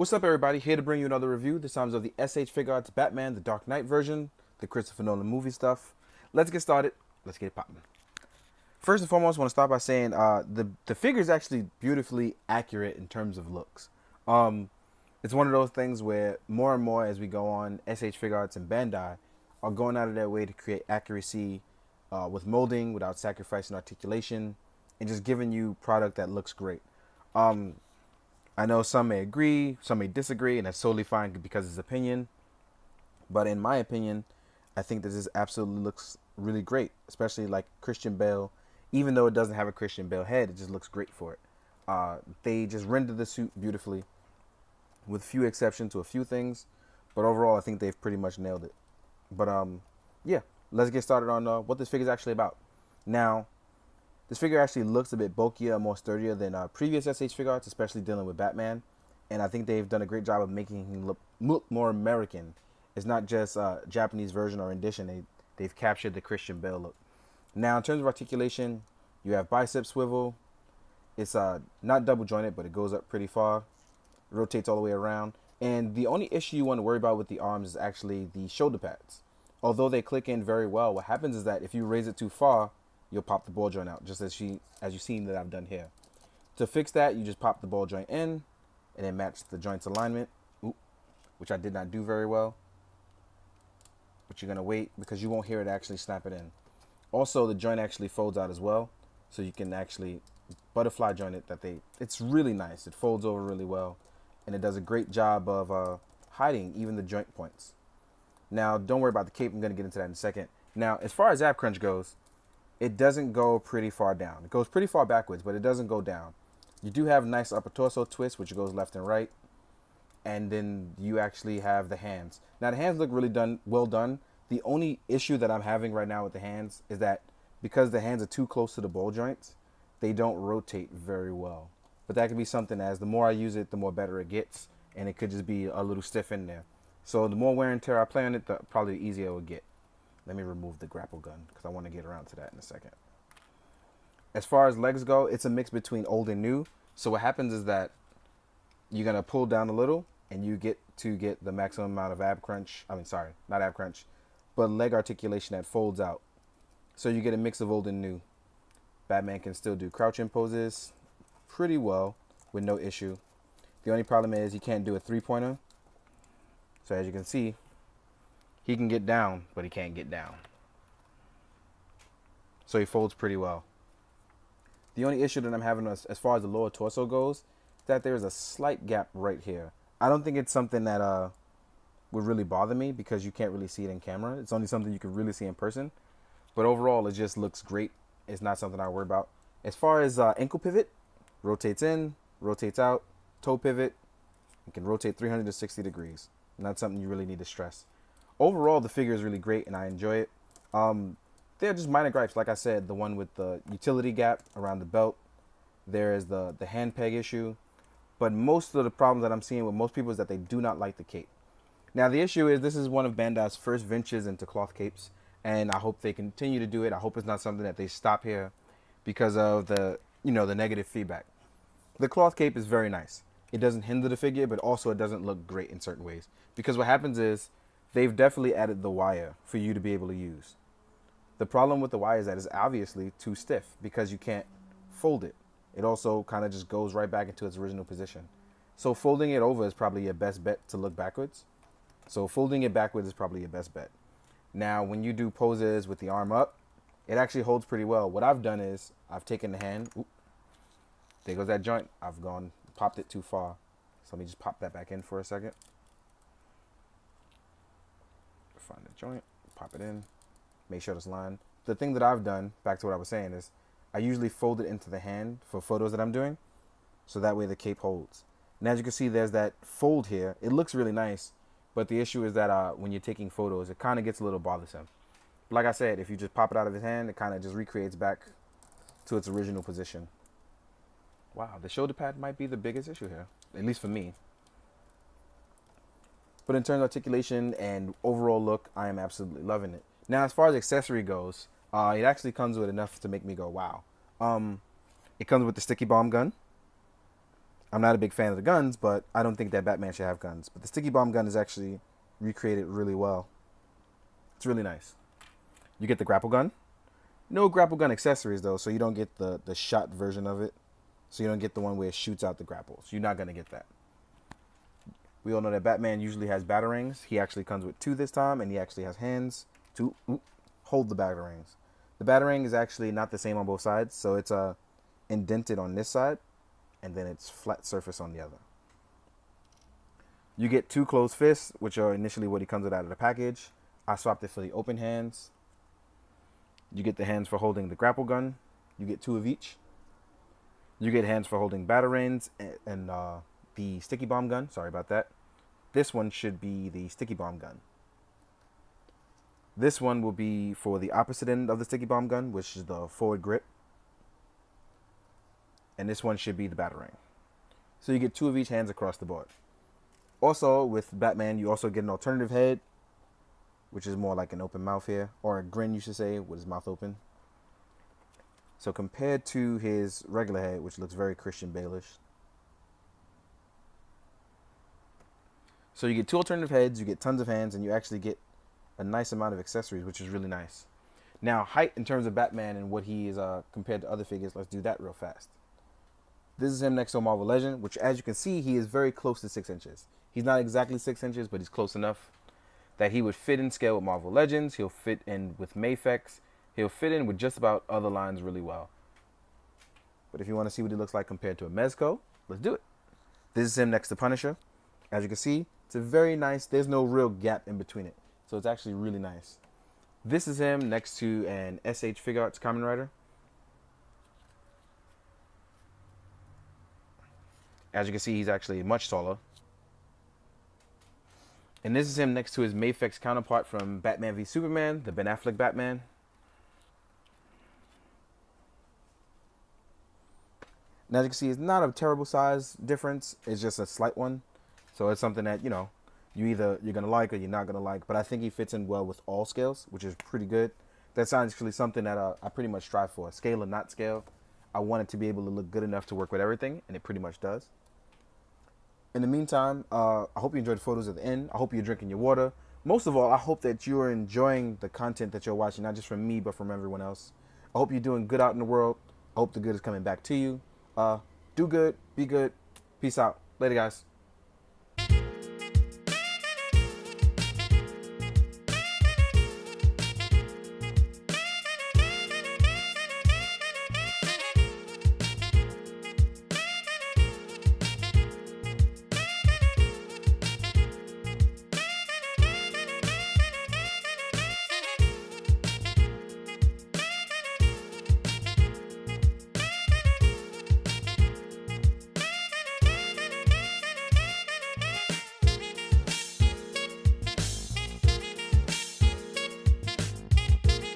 What's up, everybody? Here to bring you another review. This time's of the SH Figuarts Batman, the Dark Knight version, the Christopher Nolan movie stuff. Let's get started. Let's get it popping. First and foremost, I want to start by saying uh, the the figure is actually beautifully accurate in terms of looks. Um, it's one of those things where more and more as we go on, SH Figuarts and Bandai are going out of their way to create accuracy uh, with molding without sacrificing articulation and just giving you product that looks great. Um, I know some may agree, some may disagree, and that's totally fine because it's opinion. But in my opinion, I think that this absolutely looks really great, especially like Christian Bale. Even though it doesn't have a Christian Bale head, it just looks great for it. Uh, they just rendered the suit beautifully, with few exceptions to a few things. But overall, I think they've pretty much nailed it. But um, yeah, let's get started on uh, what this figure is actually about. Now, this figure actually looks a bit bulkier and more sturdier than uh, previous SH Figuarts, especially dealing with Batman. And I think they've done a great job of making him look, look more American. It's not just a uh, Japanese version or rendition. They, they've captured the Christian Bale look. Now, in terms of articulation, you have bicep swivel. It's uh, not double jointed, but it goes up pretty far. It rotates all the way around. And the only issue you want to worry about with the arms is actually the shoulder pads. Although they click in very well, what happens is that if you raise it too far, you'll pop the ball joint out, just as she as you've seen that I've done here. To fix that, you just pop the ball joint in, and then match the joint's alignment, which I did not do very well. But you're gonna wait because you won't hear it actually snap it in. Also, the joint actually folds out as well, so you can actually butterfly joint it. That they, it's really nice. It folds over really well, and it does a great job of uh, hiding even the joint points. Now, don't worry about the cape. I'm gonna get into that in a second. Now, as far as ab crunch goes, it doesn't go pretty far down. It goes pretty far backwards, but it doesn't go down. You do have nice upper torso twist, which goes left and right. And then you actually have the hands. Now the hands look really done, well done. The only issue that I'm having right now with the hands is that because the hands are too close to the ball joints, they don't rotate very well. But that could be something as the more I use it, the more better it gets, and it could just be a little stiff in there. So the more wear and tear I play on it, the probably the easier it will get. Let me remove the grapple gun because I want to get around to that in a second. As far as legs go, it's a mix between old and new. So what happens is that you're going to pull down a little and you get to get the maximum amount of ab crunch. I mean, sorry, not ab crunch, but leg articulation that folds out. So you get a mix of old and new. Batman can still do crouching poses pretty well with no issue. The only problem is he can't do a three pointer. So as you can see, he can get down, but he can't get down. So he folds pretty well. The only issue that I'm having as, as far as the lower torso goes, is that there's a slight gap right here. I don't think it's something that uh would really bother me because you can't really see it in camera. It's only something you can really see in person. But overall, it just looks great. It's not something I worry about. As far as uh, ankle pivot, rotates in, rotates out, toe pivot, you can rotate 360 degrees. Not something you really need to stress overall, the figure is really great and I enjoy it. Um, they're just minor gripes. Like I said, the one with the utility gap around the belt. There is the, the hand peg issue. But most of the problems that I'm seeing with most people is that they do not like the cape. Now, the issue is this is one of Bandai's first ventures into cloth capes. And I hope they continue to do it. I hope it's not something that they stop here because of the, you know, the negative feedback. The cloth cape is very nice. It doesn't hinder the figure, but also it doesn't look great in certain ways. Because what happens is they've definitely added the wire for you to be able to use. The problem with the wire is that it's obviously too stiff because you can't fold it. It also kind of just goes right back into its original position. So folding it over is probably your best bet to look backwards. So folding it backwards is probably your best bet. Now, when you do poses with the arm up, it actually holds pretty well. What I've done is I've taken the hand. Oop, there goes that joint. I've gone popped it too far. So let me just pop that back in for a second. Find the joint, pop it in, make sure it's lined. The thing that I've done, back to what I was saying, is I usually fold it into the hand for photos that I'm doing, so that way the cape holds. And as you can see, there's that fold here. It looks really nice, but the issue is that uh, when you're taking photos, it kind of gets a little bothersome. Like I said, if you just pop it out of his hand, it kind of just recreates back to its original position. Wow, the shoulder pad might be the biggest issue here, at least for me. But in terms of articulation and overall look, I am absolutely loving it. Now, as far as accessory goes, uh, it actually comes with enough to make me go, wow. Um, it comes with the sticky bomb gun. I'm not a big fan of the guns, but I don't think that Batman should have guns. But the sticky bomb gun is actually recreated really well. It's really nice. You get the grapple gun. No grapple gun accessories though, so you don't get the the shot version of it. So you don't get the one where it shoots out the grapples. You're not gonna get that. We all know that Batman usually has batarangs. He actually comes with two this time, and he actually has hands to hold the batarangs. The batarang is actually not the same on both sides, so it's uh, indented on this side, and then it's flat surface on the other. You get two closed fists, which are initially what he comes with out of the package. I swapped it for the open hands. You get the hands for holding the grapple gun. You get two of each. You get hands for holding batarangs and, and uh, the sticky bomb gun. Sorry about that. This one should be the sticky bomb gun. This one will be for the opposite end of the sticky bomb gun, which is the forward grip. And this one should be the batarang. So you get two of each hands across the board. Also, with Batman, you also get an alternative head, which is more like an open mouth here, or a grin, you should say, with his mouth open. So compared to his regular head, which looks very Christian Bale-ish. So you get two alternative heads, you get tons of hands, and you actually get a nice amount of accessories, which is really nice. Now, height in terms of Batman and what he is uh, compared to other figures, let's do that real fast. This is him next to Marvel Legend, which as you can see, he is very close to six inches. He's not exactly six inches, but he's close enough that he would fit in scale with Marvel Legends. He'll fit in with Mafex. He'll fit in with just about other lines really well. But if you want to see what he looks like compared to a Mezco, let's do it. This is him next to Punisher. As you can see, it's a very nice, there's no real gap in between it. So it's actually really nice. This is him next to an SH Figuarts Kamen Rider. As you can see, he's actually much taller. And this is him next to his Mafex counterpart from Batman v Superman, the Ben Affleck Batman. Now, as you can see, it's not a terrible size difference. It's just a slight one. So it's something that, you know, you either you're to like or you're not to like. But I think he fits in well with all scales, which is pretty good. That's actually something that uh, I pretty much strive for. Scale or not scale. I want it to be able to look good enough to work with everything, and it pretty much does. In the meantime, uh, I hope you enjoyed the photos at the end. I hope you're drinking your water. Most of all, I hope that you are enjoying the content that you're watching, not just from me, but from everyone else. I hope you're doing good out in the world. I hope the good is coming back to you. Uh, do good, be good. Peace out. Later, guys.